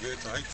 Good night.